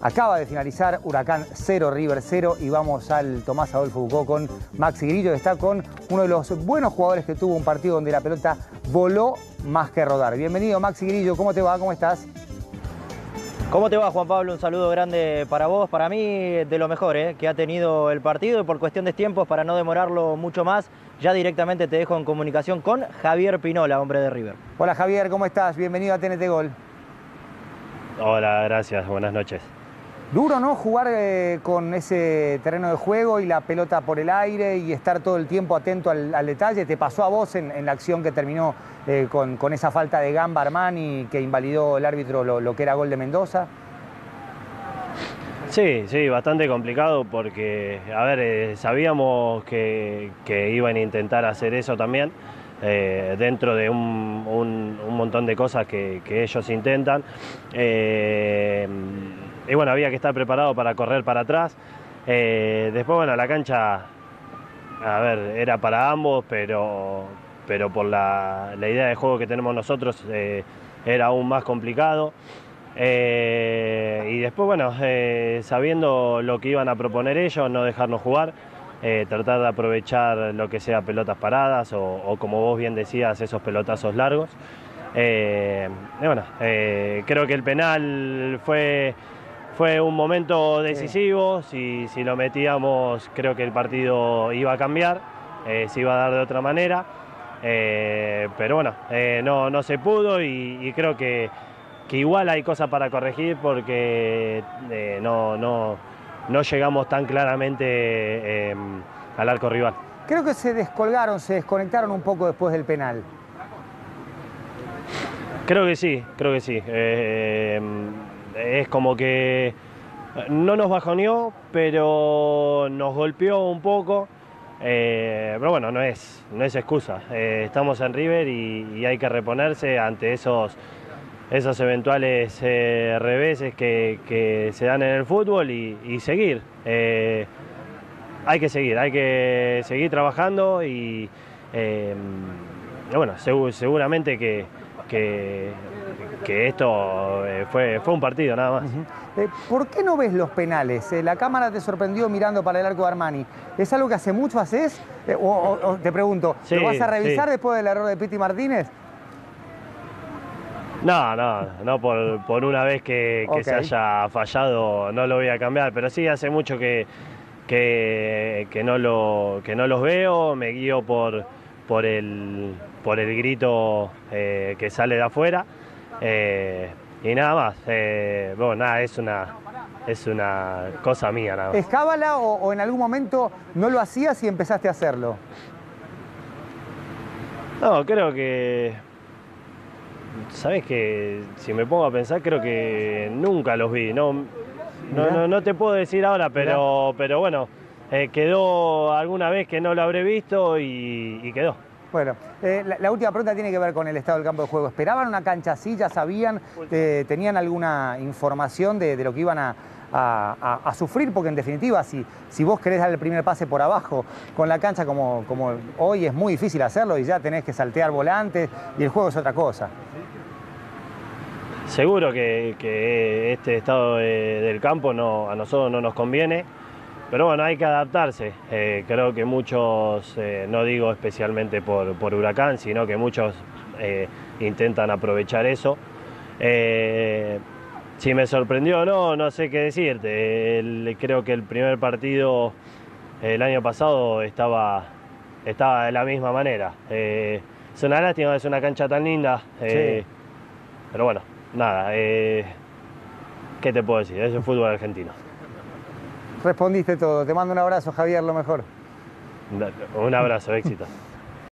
Acaba de finalizar Huracán 0, River 0 y vamos al Tomás Adolfo Bucó con Maxi Grillo, que está con uno de los buenos jugadores que tuvo un partido donde la pelota voló más que rodar. Bienvenido Maxi Grillo, ¿cómo te va? ¿Cómo estás? ¿Cómo te va Juan Pablo? Un saludo grande para vos, para mí de lo mejor ¿eh? que ha tenido el partido y por cuestión de tiempos, para no demorarlo mucho más, ya directamente te dejo en comunicación con Javier Pinola, hombre de River. Hola Javier, ¿cómo estás? Bienvenido a TNT Gol. Hola, gracias, buenas noches. Duro, ¿no? Jugar eh, con ese terreno de juego y la pelota por el aire y estar todo el tiempo atento al, detalle. ¿Te pasó a vos en, la acción que terminó eh, con, esa falta de gamba Armani que invalidó el árbitro lo, que era gol de Mendoza? Sí, sí, bastante complicado porque, a ver, eh, sabíamos que, iban a intentar hacer eso también. Dentro de un, montón de cosas que, ellos intentan y bueno, había que estar preparado para correr para atrás. Eh, después, bueno, la cancha, a ver, era para ambos, pero, pero por la, idea de juego que tenemos nosotros eh, era aún más complicado. Eh, y después, bueno, sabiendo lo que iban a proponer ellos, no dejarnos jugar, tratar de aprovechar lo que sea pelotas paradas o, o como vos bien decías, esos pelotazos largos. y bueno, creo que el penal fue fue un momento decisivo, si, lo metíamos creo que el partido iba a cambiar, eh, se iba a dar de otra manera, eh, pero bueno, eh, no, no se pudo y, creo que, igual hay cosas para corregir porque no, no, no llegamos tan claramente al arco rival. Creo que se descolgaron, se desconectaron un poco después del penal. Creo que sí, creo que sí es como que no nos bajoneó, pero nos golpeó un poco. Eh, pero bueno, no es, no es excusa. Eh, estamos en River y, hay que reponerse ante esos, esos eventuales eh, reveses que, se dan en el fútbol y, seguir. hay que seguir, hay que seguir trabajando y, bueno, seguramente que que esto eh, fue, fue un partido nada más. Eh, ¿Por qué no ves los penales? Eh, la cámara te sorprendió mirando para el arco de Armani. ¿Es algo que hace mucho haces? O, te pregunto, ¿lo vas a revisar después del error de Piti Martínez? No, no, no por, una vez que, se haya fallado no lo voy a cambiar, pero sí hace mucho que, que, no, lo, que no los veo, me guío por, por, el, por el grito que sale de afuera. Eh, y nada más, eh, bueno, nada, es una, es una cosa mía nada más. ¿Es cábala o, en algún momento no lo hacías y empezaste a hacerlo? No, creo que... Sabes que si me pongo a pensar, creo que nunca los vi. No, no, te puedo decir ahora, pero, pero bueno, eh, quedó alguna vez que no lo habré visto y quedó. Bueno, eh, la, última pregunta tiene que ver con el estado del campo de juego. ¿Esperaban una cancha así? ¿Ya sabían? Eh, ¿Tenían alguna información de, lo que iban a, sufrir? Porque en definitiva, si, si vos querés dar el primer pase por abajo con la cancha como, como hoy es muy difícil hacerlo y ya tenés que saltear volantes y el juego es otra cosa. Seguro que, este estado del campo no, a nosotros no nos conviene. Pero bueno, hay que adaptarse. Eh, creo que muchos, eh, no digo especialmente por, Huracán, sino que muchos eh, intentan aprovechar eso. si me sorprendió o no, no sé qué decirte. creo que el primer partido el año pasado estaba, estaba de la misma manera. es una lástima, es una cancha tan linda. Pero bueno, nada. ¿Qué te puedo decir? Es el fútbol argentino. Respondiste todo. Te mando un abrazo, Javier, lo mejor. Un abrazo, éxito.